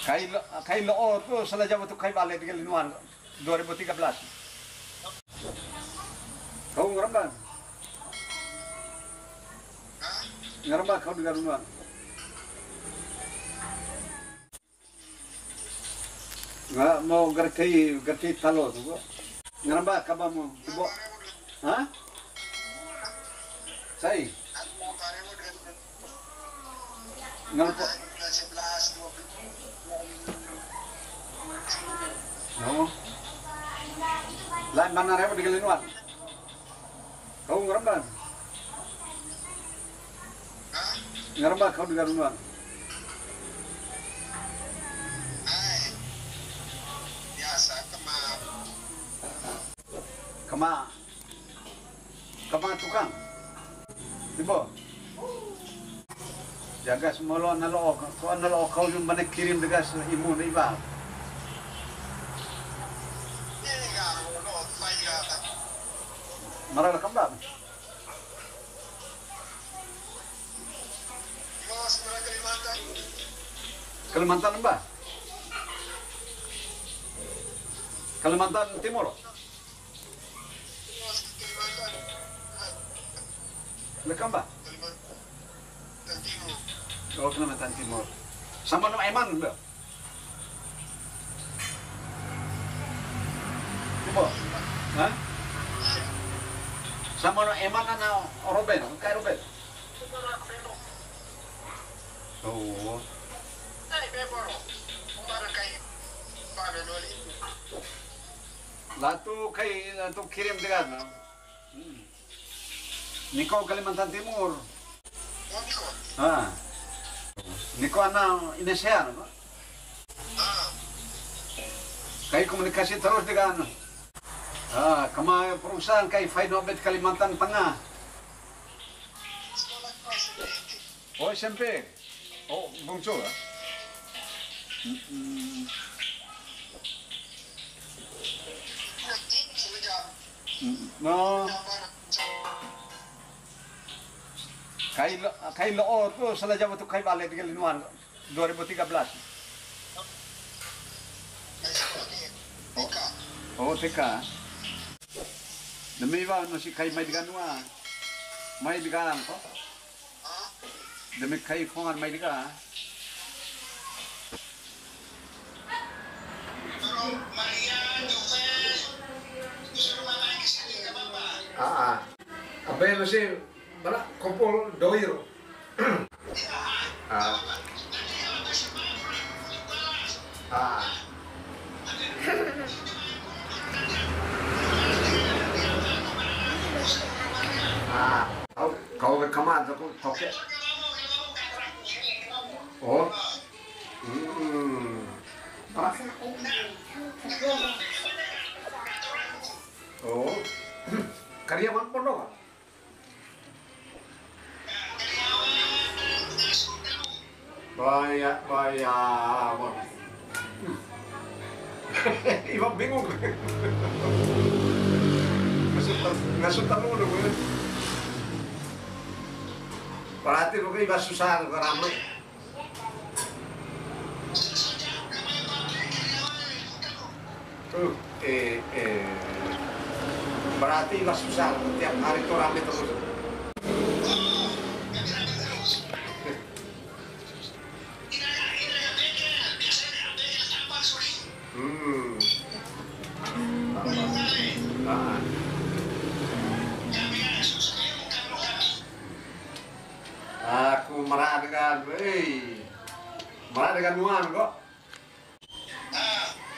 Kay kay loo to sa lajaw to kay balik di linuan 2013. Kau ngeramba? Ngeramba kau dengan linuan. Nggak mau gerti gerti talo tu gua. Ngeramba kaba mo tibo. Ha? Sai. No. Lain mana rewo di linuan. Kau ngeramba? Ngeramba kau dengan linuan. biasa kemar Kama. Kama tukang. Tibo. Jaga semua lo nalo kau nalo kau yang mana kirim degas imu na iba. ini nggak mau saya Marala kamba. mau sebenarnya Kalimantan Kalimantan ba? Kalimantan Timur. mau Kalimantan Lekam ba? Kalimantan Timur Oh, Kalimantan Timur. Sama nama Eman ba? Tibo. Hah? Sama nama Eman na Robin, kay. Oh. Paano Loli? Lato kay lato kirim degas no. Hmm. Niko Kalimantan Timur. Mami ko. Ah. Niko ana Indonesia no. Ah, Kay komunikasi terus dengan ah, kama perusahaan kay Fainobet Kalimantan Tengah. Oh, SMP. Oh, bungsu ah. Mm-mm. No, kay kay loo to sa lajaw to kay balik di linuan 2013. Ay sekolah ini. Ika. Teka. Demi ba no si kay may diganwa. May diganan ko. Ah, Demi kay fongan may diga. Maria. Ah, abe no si bala kompol doiro. ah, tu toke. Oh. Hmm. Ah. Oh. Karyawan pondok. ah? Banyak, banyak. Iba bingung. Ngasutan, ngasutan ulo mo kayo iba susah ko ramai. Uh, eh, eh, berarti iba susah tiap hari itu rame terus. Marah dengan, eh, marah dengan nuan kok.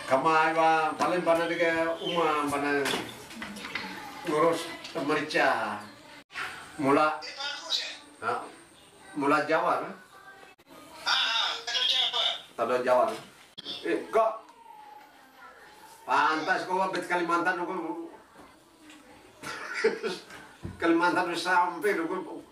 Kamai ba paling pada dia umah pada ngurus merica. Mula, mula Jawa kan? Tada Jawa. Eh, kok pantas kau bet Kalimantan kau Kalimantan sampai kau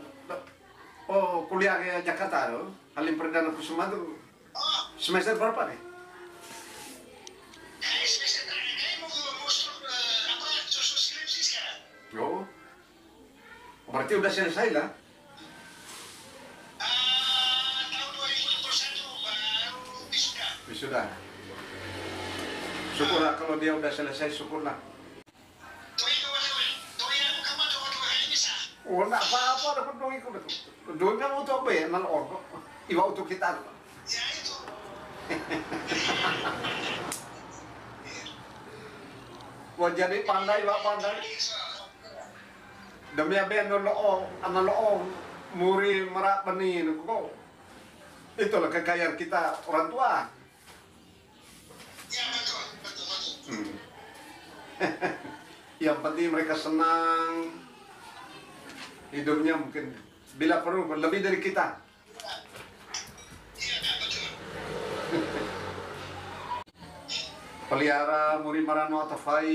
oh kuliah ke Jakarta lo. Halim Perdana Kusuma tuh Oh, semester berapa nih? kayak semester terakhir kayak mau mau suruh apa susu skripsi sekarang. Oh. Berarti udah selesai lah. Ah, tahun 2021 baru wisuda. Wisuda. Syukurlah kalau dia udah selesai, syukurlah. Tuh itu waktu tuh yang kamu tuh waktu hari bisa. Oh, nak apa-apa dapat duit ko betul. Duit na untuk apa ya? Nal orko. Iba untuk kita. Ya itu. Wah jadi pandai, wak pandai. Demi apa yang noloong, anak noloong, muri merak bani ko. Itulah kekayaan kita orang tua. Ya betul, betul, betul. Hmm. Yang penting mereka senang. Hidupnya mungkin bila perlu lebih dari kita. Pelihara muri marano tafai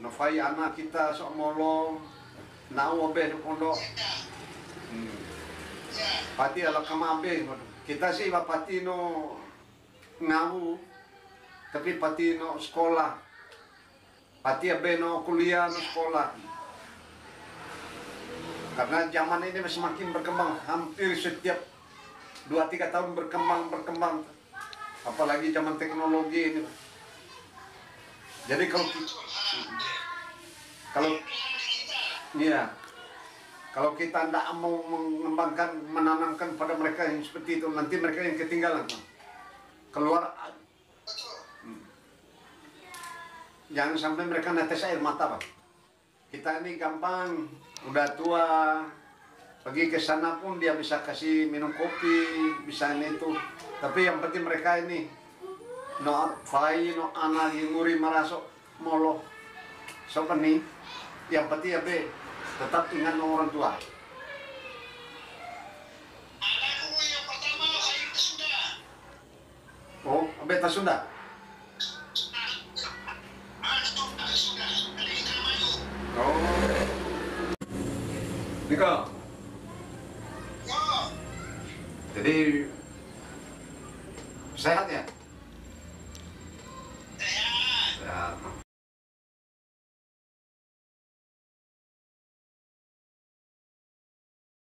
nafai anak kita sok molo nau no pondok hmm. pati ala kamabe kita sih pati no ngawu tapi pati no sekolah pati abe no kuliah no sekolah karena zaman ini semakin berkembang hampir setiap dua tiga tahun berkembang berkembang apalagi zaman teknologi ini jadi kalau kalau. Iya. Kalau kita tidak mau mengembangkan, menanamkan pada mereka yang seperti itu, nanti mereka yang ketinggalan. Keluar, jangan sampai mereka netes air mata, Pak. Kita ini gampang, udah tua, pergi ke sana pun dia bisa kasih minum kopi, bisa ini itu. Tapi yang penting mereka ini, no fai, no anak yang nguri marasok, molo, so nih, yang penting ya be, tetap ingat no orang tua. Anakku yang pertama saya sudah. Oh, Sunda. Ah, itu sudah. Dari Indramayu. Oh. Niko, Oh, jadi sehat ya?